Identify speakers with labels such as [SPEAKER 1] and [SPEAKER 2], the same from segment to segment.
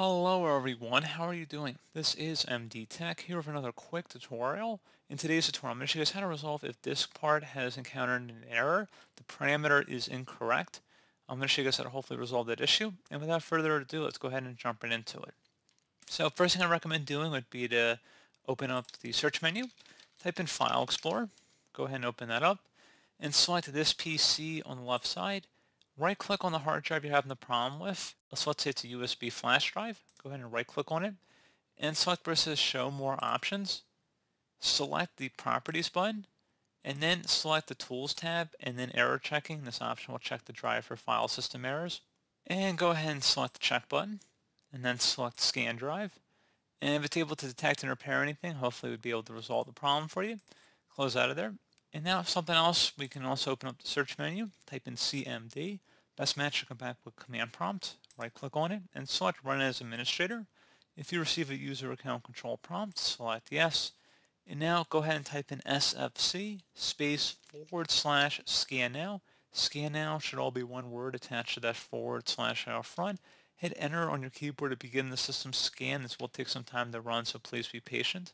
[SPEAKER 1] Hello everyone, how are you doing? This is MD Tech here with another quick tutorial. In today's tutorial, I'm going to show you guys how to resolve if DiskPart has encountered an error, the parameter is incorrect. I'm going to show you guys how to hopefully resolve that issue. And without further ado, let's go ahead and jump right into it. So first thing I recommend doing would be to open up the search menu, type in File Explorer, go ahead and open that up, and select this PC on the left side, right click on the hard drive you're having the problem with. So let's say it's a USB flash drive. Go ahead and right click on it and select says show more options. Select the properties button and then select the tools tab and then error checking. This option will check the drive for file system errors. And go ahead and select the check button and then select scan drive. And if it's able to detect and repair anything, hopefully we'd be able to resolve the problem for you. Close out of there and now if something else, we can also open up the search menu, type in CMD. Best match will come back with command prompt. Right click on it and select run as administrator. If you receive a user account control prompt, select yes. And now go ahead and type in SFC space forward slash scan now. Scan now should all be one word attached to that forward slash out front. Hit enter on your keyboard to begin the system scan. This will take some time to run, so please be patient.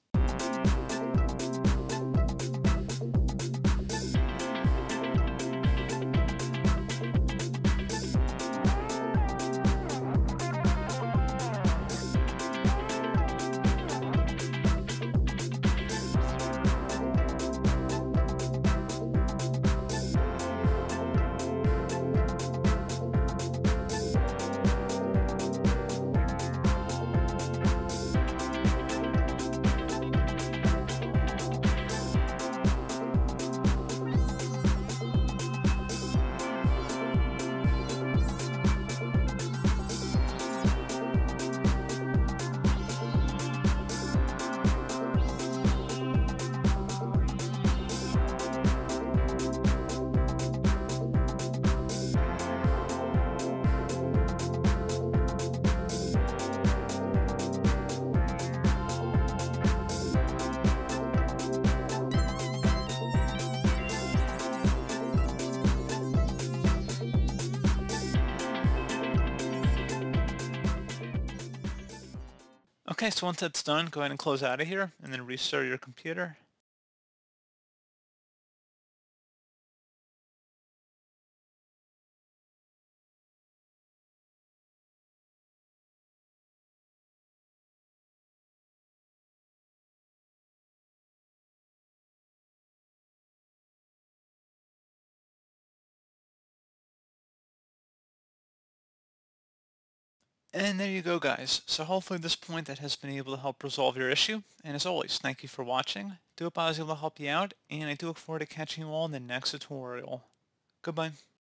[SPEAKER 1] Okay, so once that's done, go ahead and close out of here and then restart your computer. And there you go guys. So hopefully this point that has been able to help resolve your issue. And as always, thank you for watching. Do hope I was able to help you out, and I do look forward to catching you all in the next tutorial. Goodbye.